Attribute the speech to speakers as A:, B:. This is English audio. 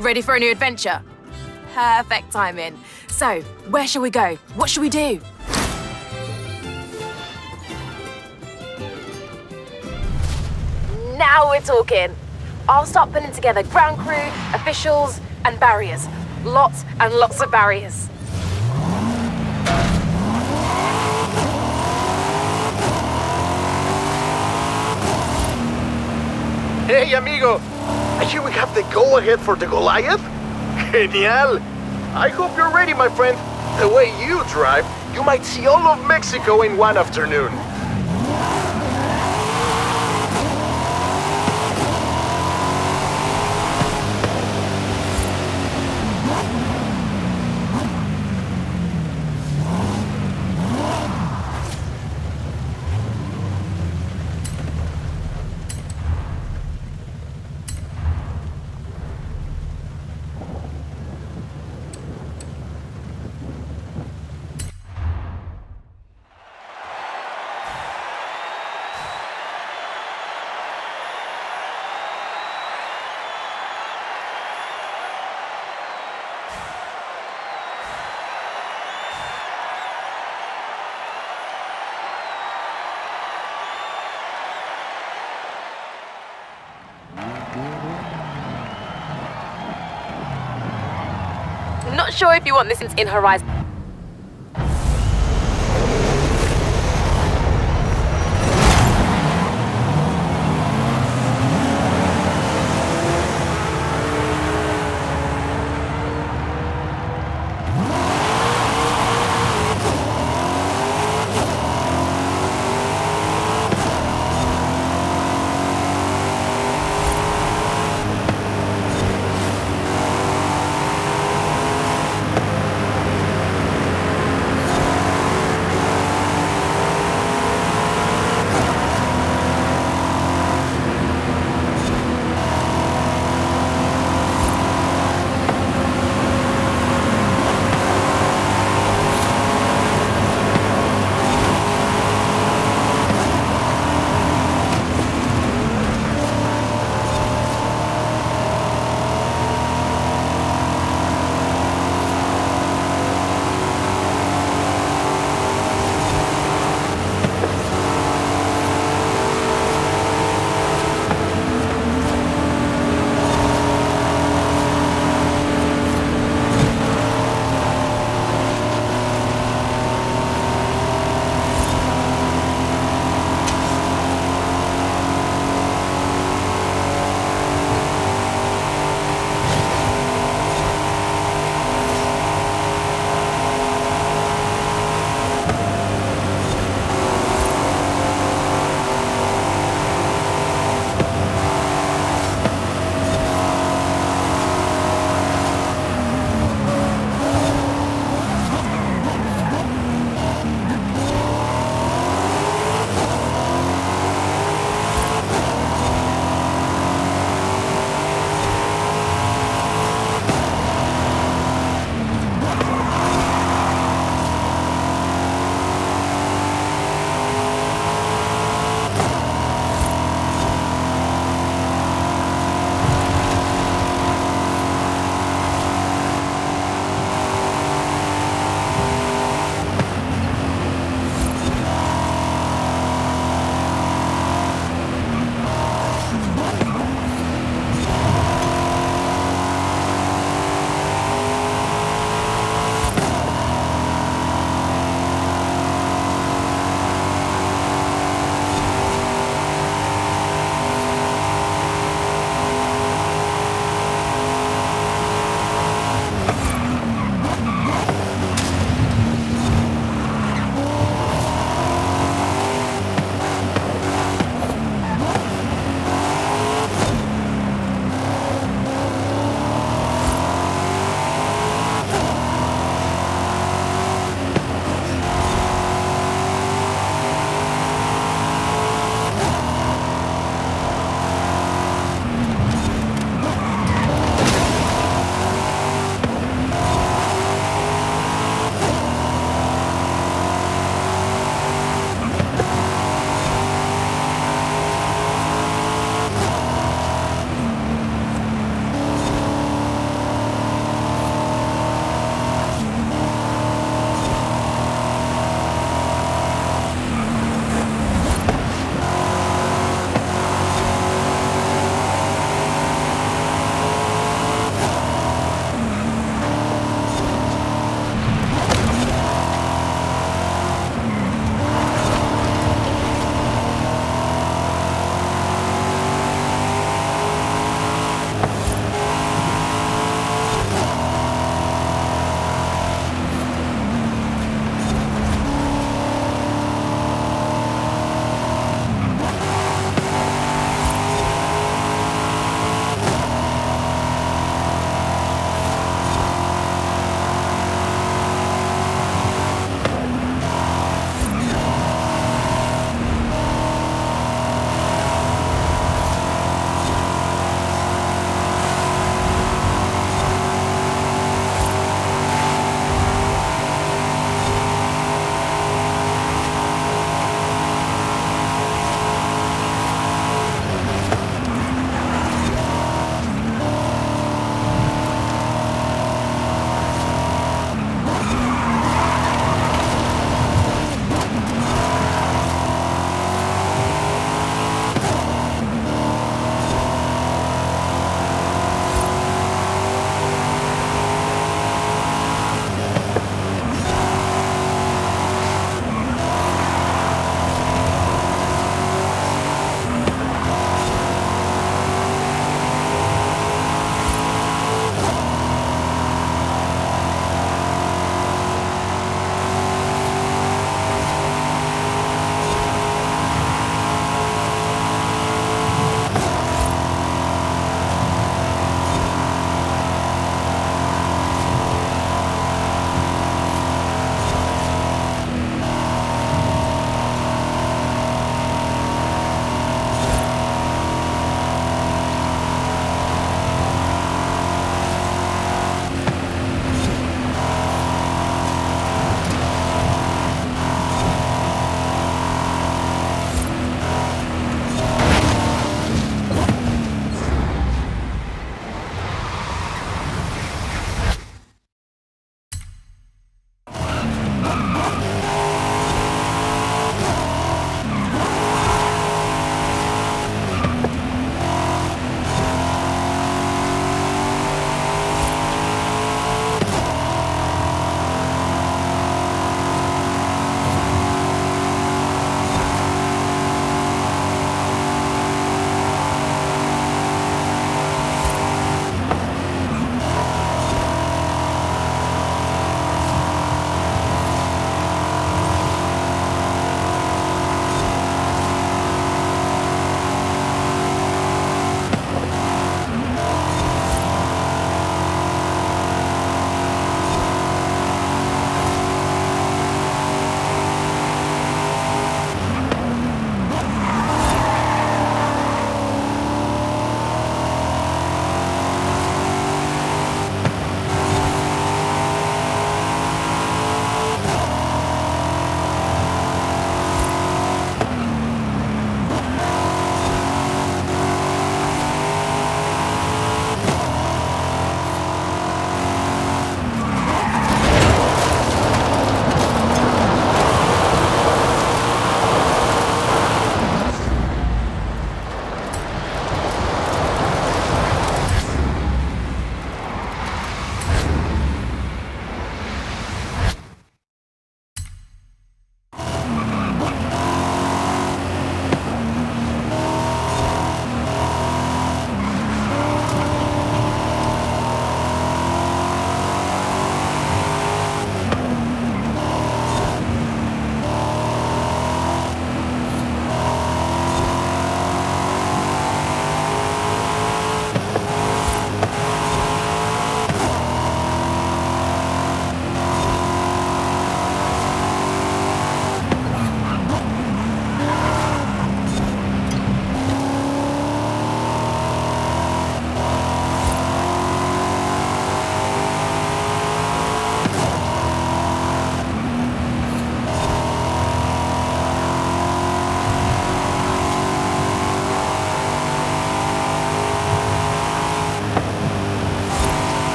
A: Ready for a new adventure? Perfect timing. So, where shall we go? What should we do? Now we're talking. I'll start putting together ground crew, officials, and barriers. Lots and lots of barriers.
B: Hey, amigo! I we have the go-ahead for the Goliath? Genial! I hope you're ready, my friend. The way you drive, you might see all of Mexico in one afternoon.
A: Not sure if you want this in Horizon.